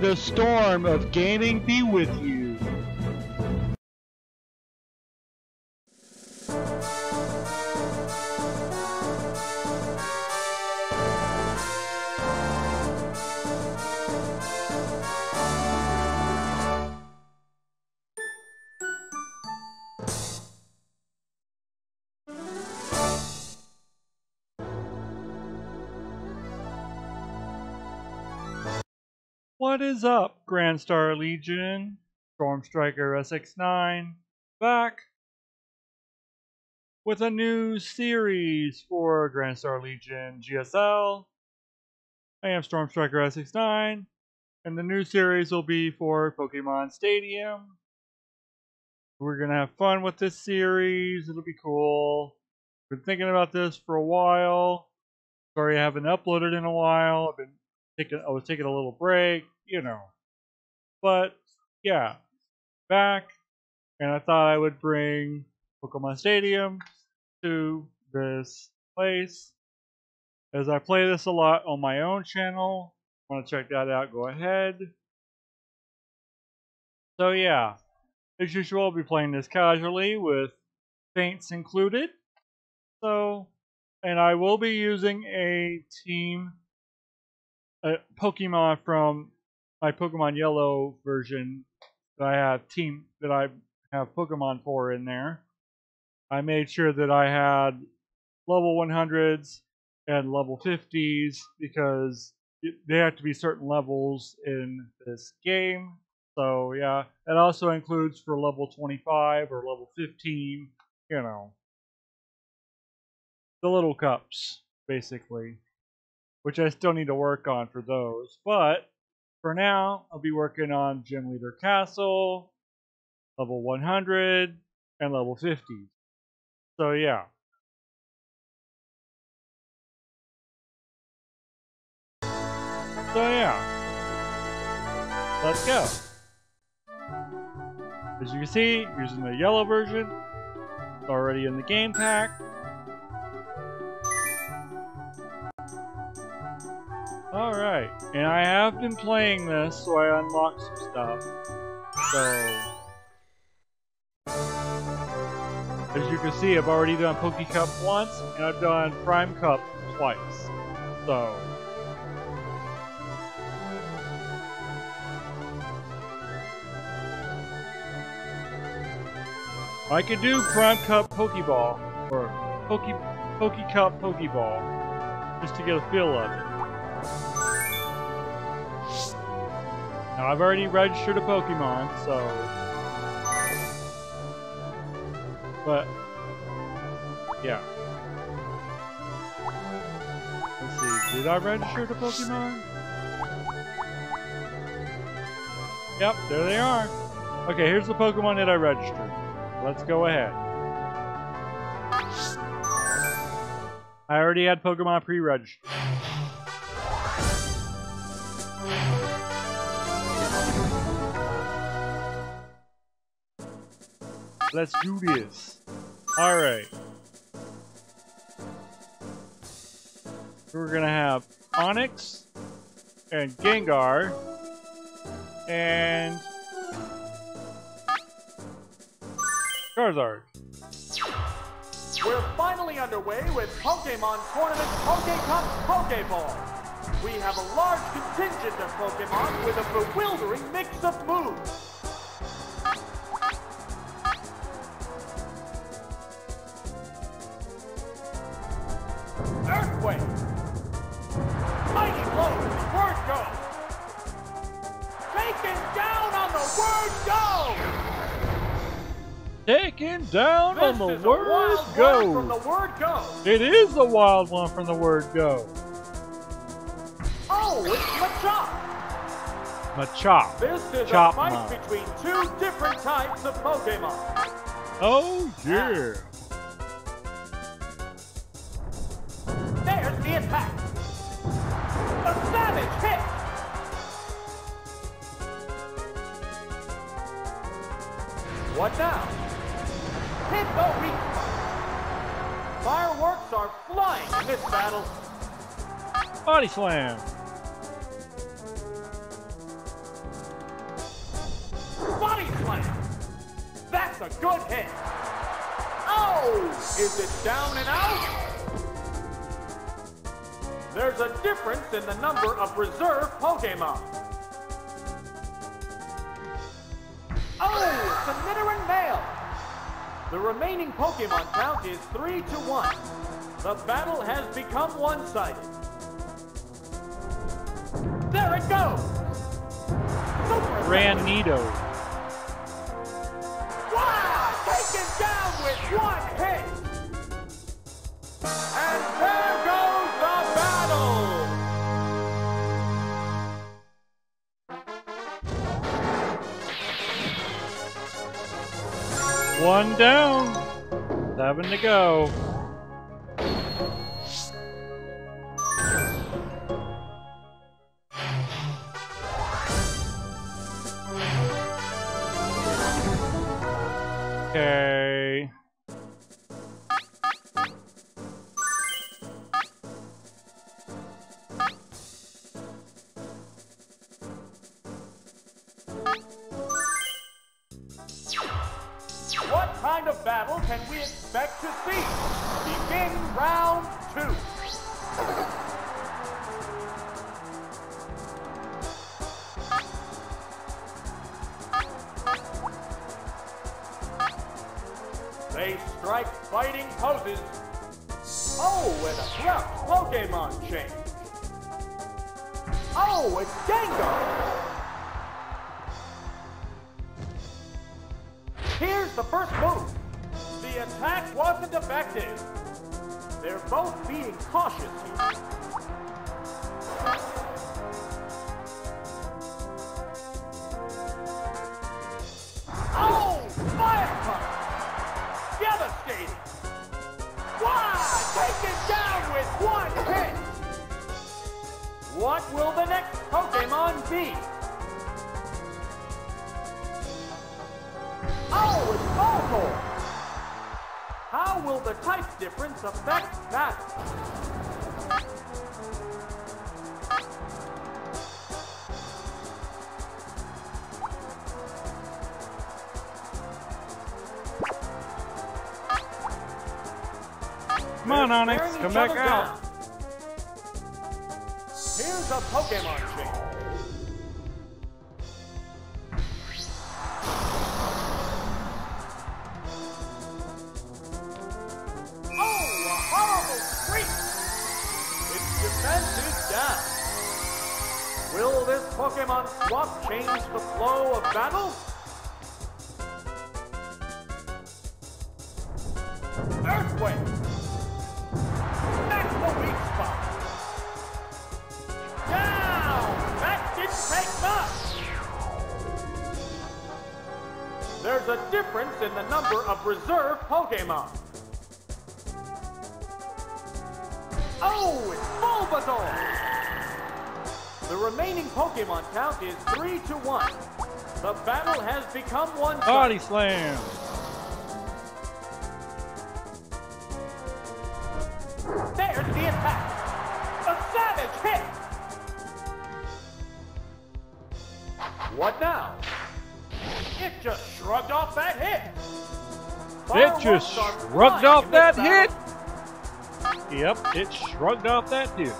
The storm of gaming be with you. What is up, Grand Star Legion? Storm Striker SX9 back with a new series for Grand Star Legion GSL. I am Storm Striker SX9, and the new series will be for Pokemon Stadium. We're gonna have fun with this series. It'll be cool. Been thinking about this for a while. Sorry I haven't uploaded in a while. I've been taking I was taking a little break, you know. But yeah, back and I thought I would bring Pokemon Stadium to this place. As I play this a lot on my own channel. Want to check that out, go ahead. So yeah, as usual, I'll be playing this casually with feints included. So, and I will be using a team a Pokemon from my Pokemon Yellow version that I have team that I have Pokemon for in there. I made sure that I had level 100s and level 50s because they have to be certain levels in this game. So yeah, it also includes for level 25 or level 15, you know, the little cups basically which I still need to work on for those. But for now, I'll be working on Gym Leader Castle, level 100, and level 50. So yeah. So yeah. Let's go. As you can see, using the yellow version, already in the game pack. Alright, and I have been playing this, so I unlocked some stuff. So... As you can see, I've already done Poke Cup once, and I've done Prime Cup twice. So... I could do Prime Cup Pokeball, or Poke, Poke Cup Pokeball, just to get a feel of it. Now I've already registered a Pokemon, so... But... Yeah. Let's see, did I register the Pokemon? Yep, there they are. Okay, here's the Pokemon that I registered. Let's go ahead. I already had Pokemon pre-registered. Let's do this. Alright. We're gonna have Onix and Gengar and Charizard. We're finally underway with Pokemon Tournament Poke Cup Pokeball. We have a large contingent of Pokemon with a bewildering mix of moves. The word wild go. one from the word go. It is a wild one from the word go. Oh, it's Machop! Machop. This is Chop a fight between two different types of Pokemon. Oh yeah. There's the attack. A savage hit. What now? Hit no reach. Fireworks are flying in this battle. Body slam. Body slam! That's a good hit! Oh! Is it down and out? There's a difference in the number of reserve Pokemon. The remaining Pokemon count is 3 to 1. The battle has become one-sided. There it goes! Super Ranito. Wow! Taken down with one down. Seven to go. They strike fighting poses. Oh, and a abrupt Pokemon change. Oh, it's Gengar! Here's the first move. The attack wasn't effective. They're both being cautious be? Oh, it's! How will the type difference affect that? Come on, Onix, come back out. down. Here's a Pokemon change. Down. Will this Pokemon swap change the flow of battle? Earthquake! That's the weak spot! Down! That didn't take much! There's a difference in the number of reserve Pokemon. Oh, it's Bulbasaur! The remaining Pokemon count is 3 to 1. The battle has become one Body slam. There's the attack! A savage hit! What now? It just shrugged off that hit! It just shrugged off that this hit. Yep, it shrugged off that too.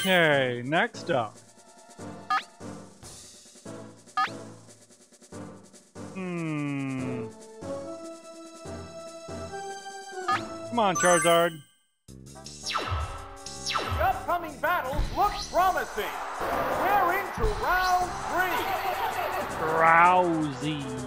Okay, next up. Hmm. Come on, Charizard. The upcoming battles look promising. We're into round three. Drowsy.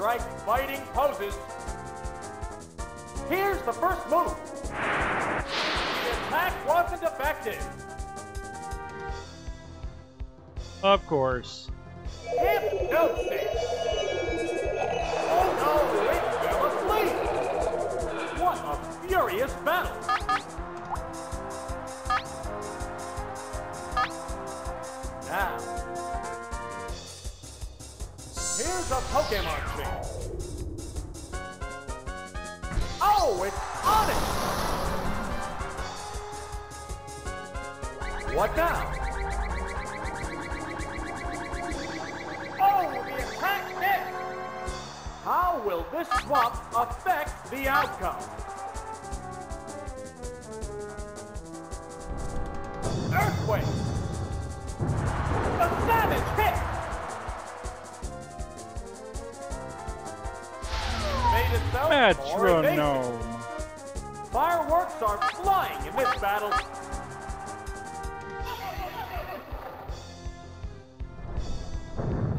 Strike fighting poses. Here's the first move. The attack wasn't effective. Of course. Hypnosis. Oh no, it fell asleep. What a furious battle. Pokemon chain. Oh, it's on it. What now? Oh, the attack missed! How will this swap affect the outcome? Earthquake! A savage hit! Evasive. Metronome. Fireworks are flying in this battle.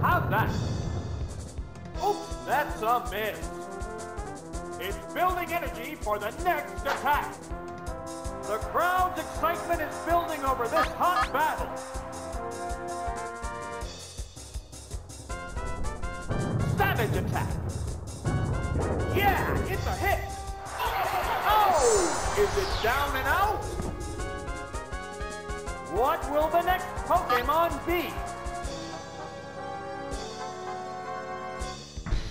How's that? Oops, that's a miss. It's building energy for the next attack. The crowd's excitement is building over this hot battle. Savage attack. Yeah, it's a hit. Oh, is it down and out? What will the next Pokemon be?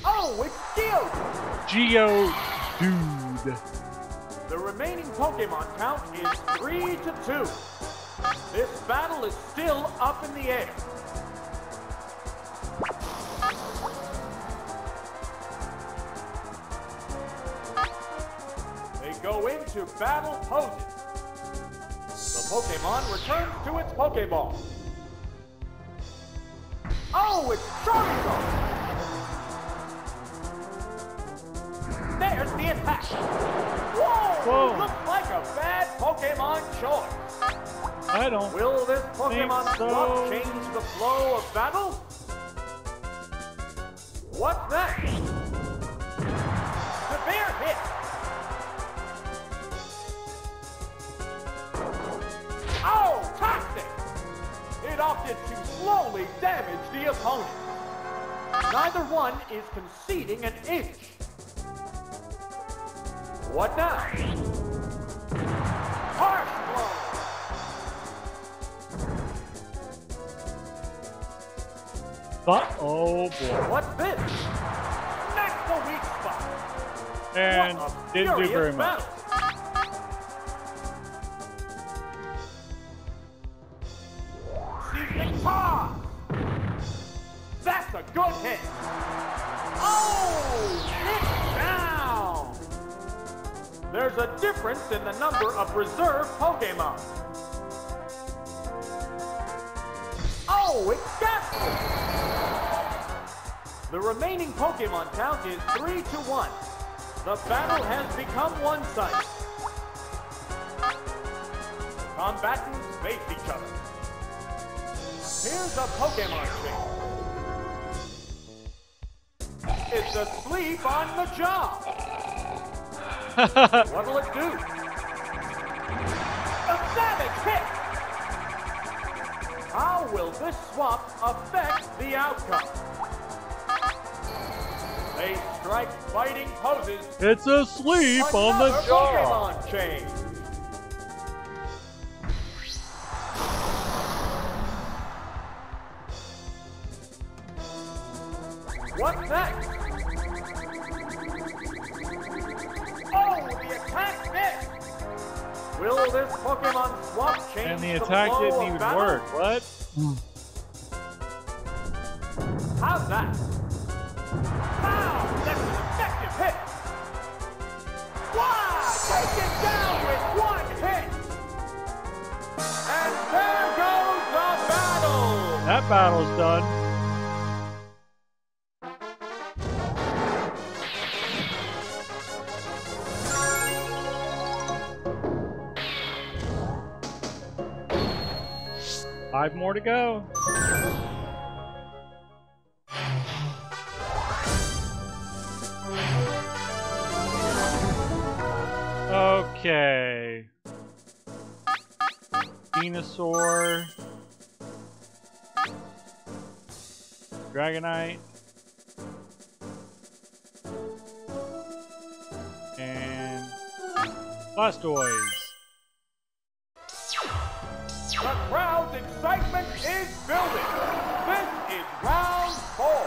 Oh, it's Geodude. Geo Dude. The remaining Pokemon count is 3 to 2. This battle is still up in the air. Into battle poses. The Pokemon returns to its Pokeball. Oh, it's Charizard! There's the attack. Whoa! Whoa. Looks like a bad Pokemon choice. I don't. Will this Pokemon so. change the flow of battle? What's next? It opted to slowly damage the opponent. Neither one is conceding an inch. What now? Harsh blow. But, oh boy. What's this? Smack the weak spot. And didn't do very much. battle. Difference in the number of reserve Pokemon. Oh, it's Gastly. The remaining Pokemon count is 3 to 1. The battle has become one-sided. Combatants face each other. Here's a Pokemon chain. It's asleep on the job. What'll it do? A savage hit! How will this swap affect the outcome? They strike fighting poses. It's asleep on the Another job. Pokemon chain. and the attack the didn't even work. What? How's that? Wow, that's an effective hit. take it down with one hit. And there goes the battle. That battle's done. Five more to go. Okay. Venusaur. Dragonite. And Blastoise. Excitement is building. This is round four.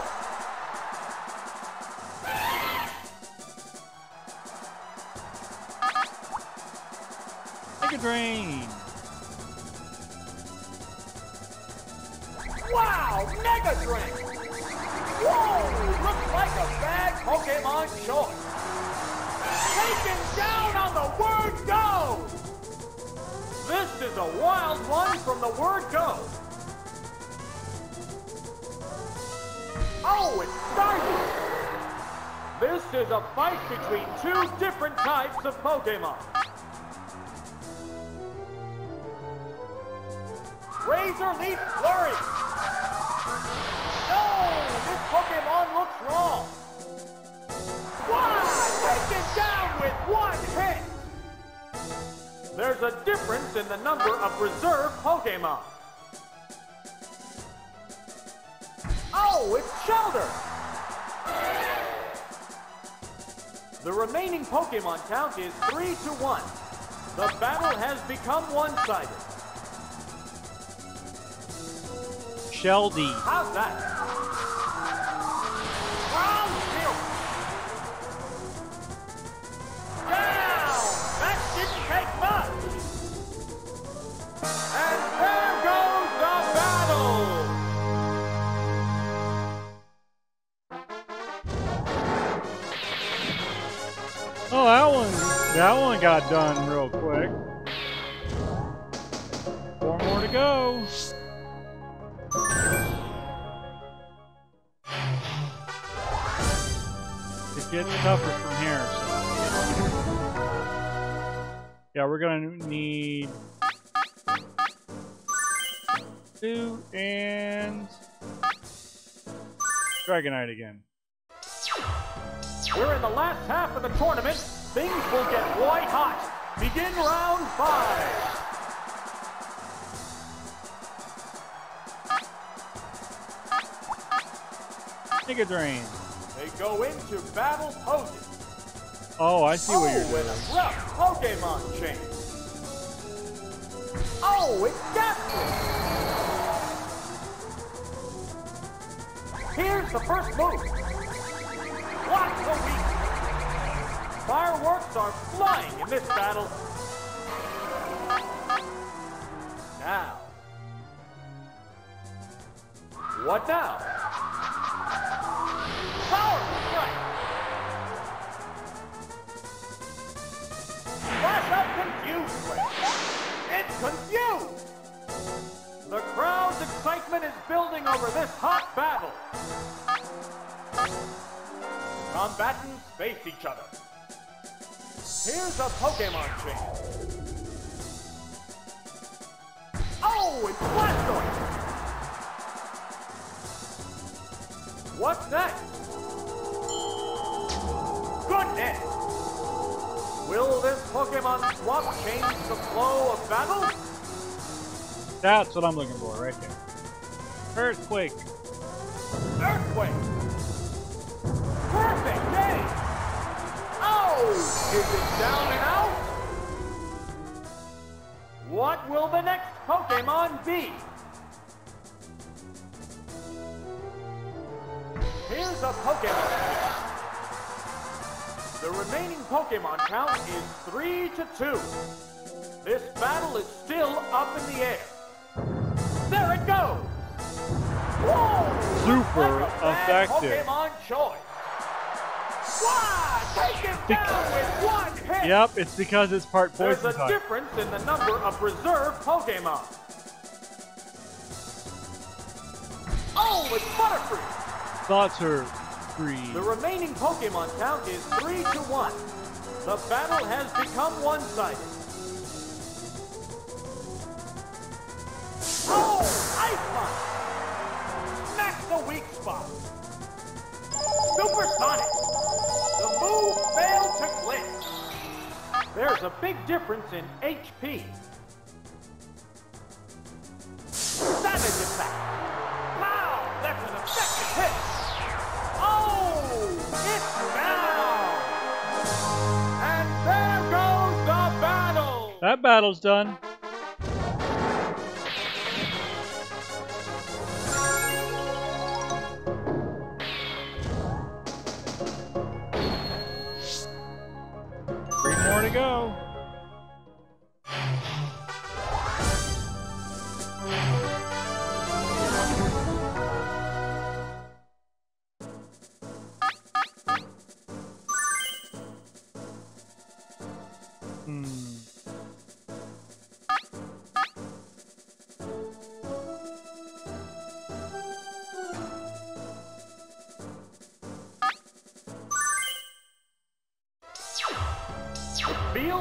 Mega Drain. Wow, Mega Drain! Whoa, looks like a bad Pokemon choice. Taken down on the word go! This is a wild one from the word go. Oh, it started! This is a fight between two different types of Pokemon. Razor Leaf Flurry! No! This Pokemon looks wrong! Why? Wow! Taken down with one! There's a difference in the number of reserve Pokemon. Oh, it's Shellder! The remaining Pokemon count is 3 to 1. The battle has become one-sided. Sheldy. How's that? That one got done real quick. Four more to go. It gets tougher from here. So. Yeah, we're gonna need two and Dragonite again. We're in the last half of the tournament. Things will get white hot. Begin round five. Mega Drain. They go into battle poses. Oh, I see what you're Oh, doing. a rough Pokemon change. Oh, it's Gastly. Here's the first move. Are flying in this battle. Now. What now? Power. Flash up confusedly. It's confused. The crowd's excitement is building over this hot battle. Combatants face each other. Here's a Pokemon change. Oh, it's Blastoise! What's next? Goodness! Will this Pokemon swap change the flow of battle? That's what I'm looking for right there. Earthquake. Earthquake! Perfect! Oh! Is it down and out? What will the next Pokemon be? Here's a Pokemon. The remaining Pokemon count is 3 to 2. This battle is still up in the air. There it goes! Whoa! Super Like effective. Pokemon choice. Wow! Take it down with one hit! Yep, it's because it's part poison There's a type. difference in the number of reserve Pokemon. Oh, it's Butterfree! Butterfree. The remaining Pokemon count is 3 to 1. The battle has become one-sided. Oh, Ice Punch! Smack the weak spot. Supersonic! Failed to glitch. There's a big difference in HP. Savage attack! Wow, that's an effective hit! Oh, it's down! And there goes the battle! That battle's done.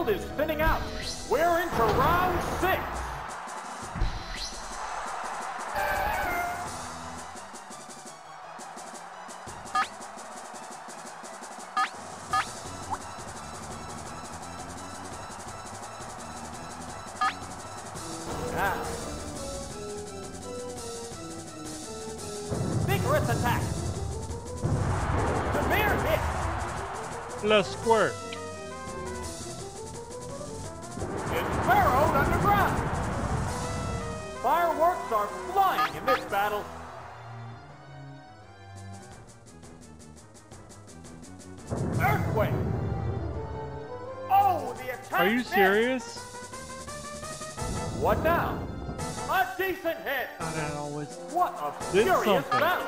Is thinning out. Are flying in this battle. Earthquake. Oh, the attack. Are you missed. serious? What now? A decent hit. God, that always. What a Did furious something. battle.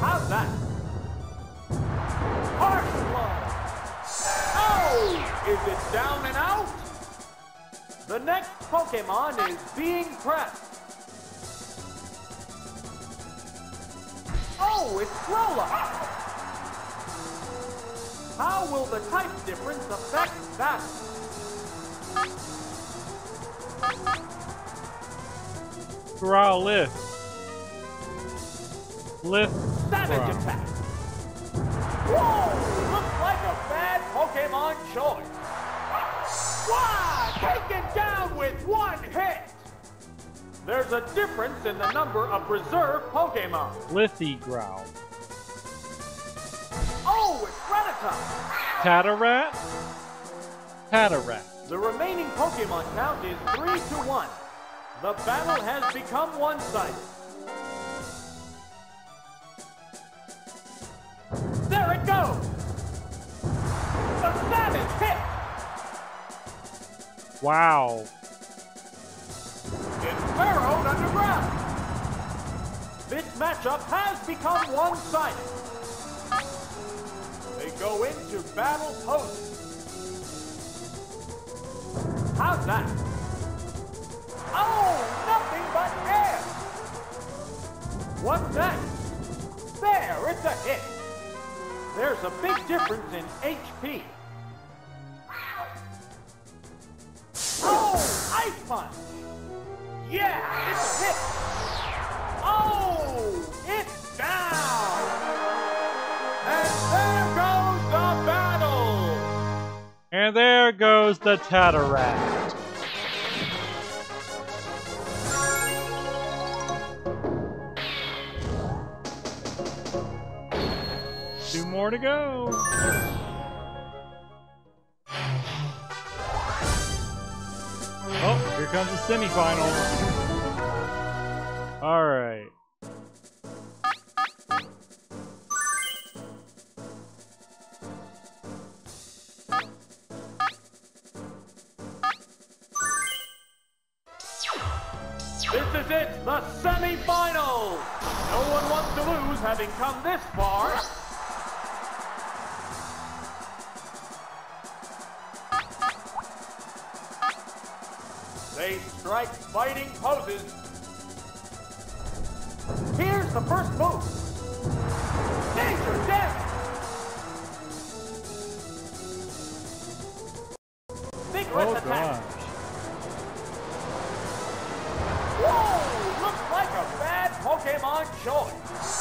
How's that? Is it down and out? The next Pokemon is being pressed. Oh, it's Growlithe. How will the type difference affect that? Growl lift. Lift. Savage attack. Whoa! Looks like a bad Pokemon choice. Wow! Taken down with one hit! There's a difference in the number of reserve Pokemon. Lithy growl. Oh, it's Rattata! Catarat. Catarat. The remaining Pokemon count is 3 to 1. The battle has become one-sided. There it goes! Wow. It's burrowed underground. This matchup has become one-sided. They go into battle post. How's that? Oh, nothing but air. What's that? There, it's a hit. There's a big difference in HP. Oh, ice punch. Yeah, it's hit. Oh, it's down. And there goes the battle. And there goes the Tatarat. Two more to go. Oh, here comes the semifinals. All right. This is it, the semifinals. No one wants to lose having come this far. Fighting poses. Here's the first move. Danger damage. Vigorous Oh attack. gosh. Whoa! Looks like a bad Pokemon choice.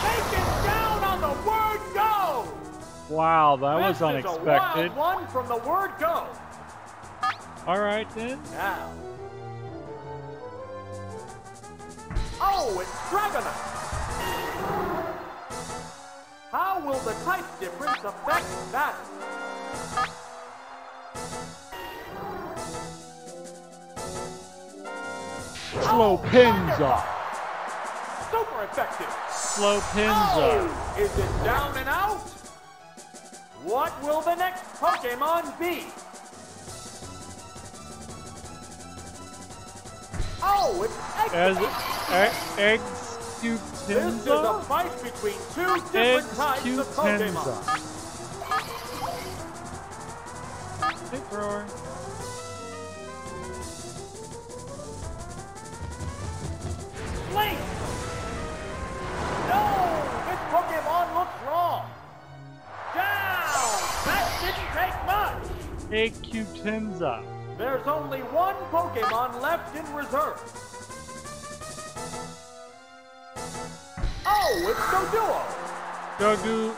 Taken down on the word go. Wow, that was this is a unexpected. wild one from the word go. Alright then. Now. Oh, it's Dragonite. How will the type difference affect that? Slow Pinza. Super effective. Slow Pinza. Oh, is it down and out? What will the next Pokemon be? Oh, it's As Execute. This is a fight between two different types of Pokemon. Thrower. Link! No! This Pokemon looks wrong! Down! That didn't take much! Executenza. There's only one Pokemon left in reserve. Oh, it's Doduo! Dogu.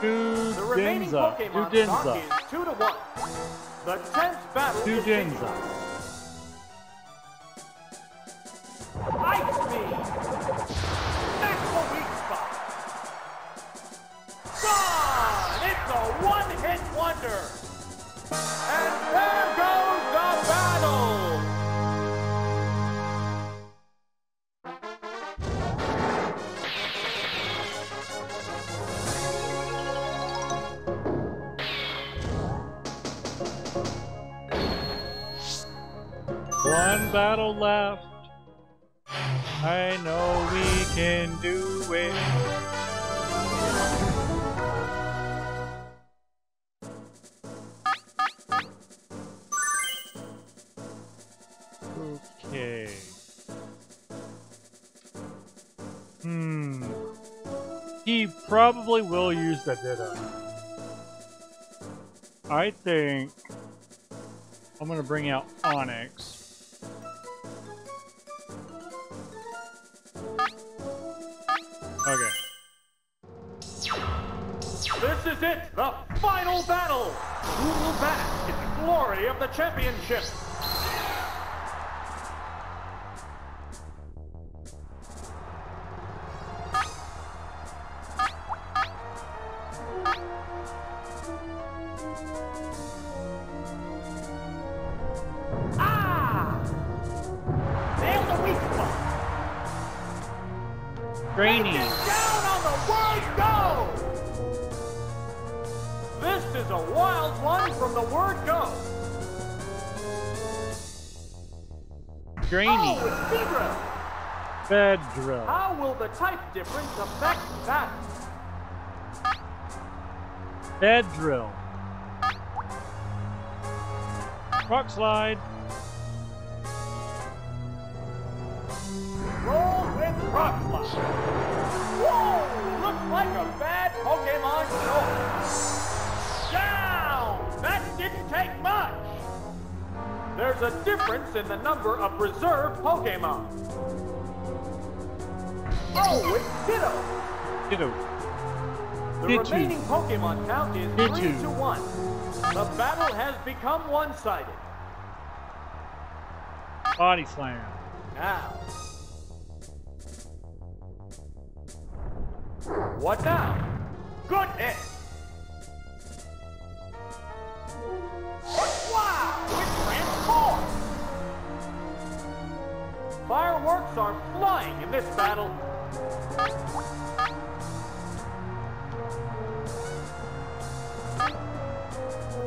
The remaining. Pokemon stock Dudenza. is 2 to 1. The 10th battle Dudenza. continues. Ice One battle left. I know we can do it. Okay. Hmm. He probably will use the Ditto. I think I'm gonna bring out Onix. Battle! Who will bask in the glory of the championship? Ah! Nailed the weak spot! Grainy. Down on the word is a wild one from the word go. Grainy. Oh, it's Beedrill! Bedrill. How will the type difference affect that? Beedrill. Rock slide. There's a difference in the number of preserved Pokemon. Oh, it's Ditto. Ditto. The Ditto. remaining Pokemon count is Ditto. 3 to 1. The battle has become one-sided. Body slam. Now. What now? Goodness! Wow! Fireworks are flying in this battle.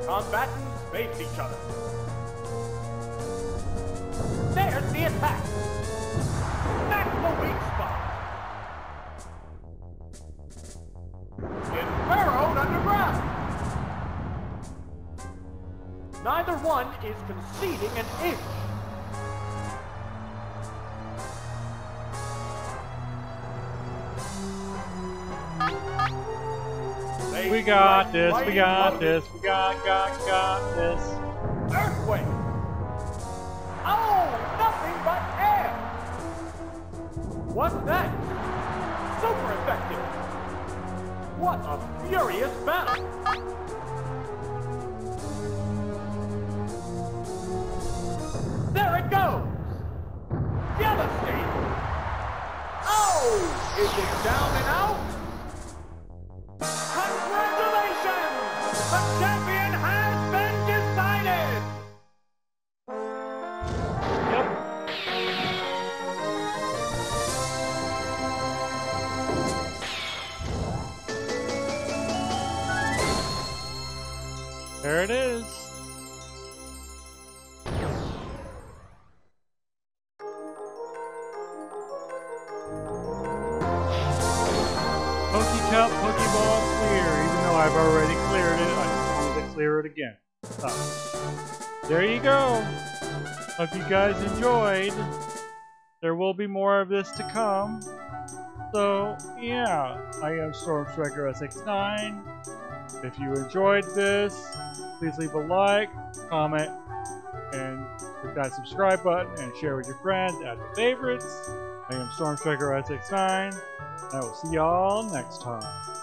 Combatants face each other. There's the attack. That's the weak spot. It's burrowed underground. Neither one is conceding an inch. Got this, we got this, we got, got, got this. Earthquake! Oh, nothing but air! What's that? Super effective! What a furious battle! There it goes! Devastating! Oh! Is it down There will be more of this to come. So, yeah, I am Storm Striker SX9. If you enjoyed this, please leave a like, comment, and hit that subscribe button and share with your friends, add to favorites. I am Storm Striker SX9. and I will see y'all next time.